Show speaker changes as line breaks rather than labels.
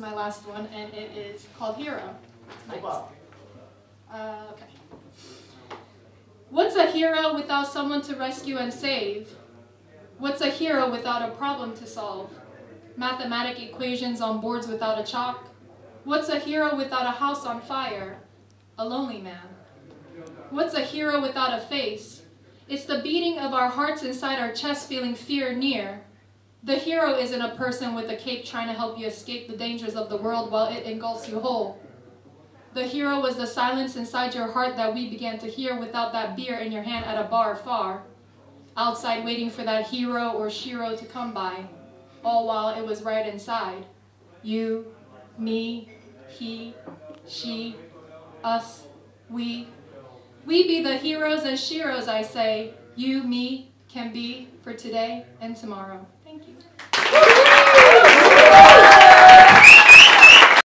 my last one, and it is called Hero. Nice. Uh, okay. What's a hero without someone to rescue and save? What's a hero without a problem to solve? Mathematic equations on boards without a chalk? What's a hero without a house on fire? A lonely man. What's a hero without a face? It's the beating of our hearts inside our chest feeling fear near. The hero isn't a person with a cape trying to help you escape the dangers of the world while it engulfs you whole. The hero was the silence inside your heart that we began to hear without that beer in your hand at a bar far. Outside waiting for that hero or shero to come by, all while it was right inside. You, me, he, she, us, we. We be the heroes and sheroes, I say, you, me, can be for today and tomorrow. Thank you.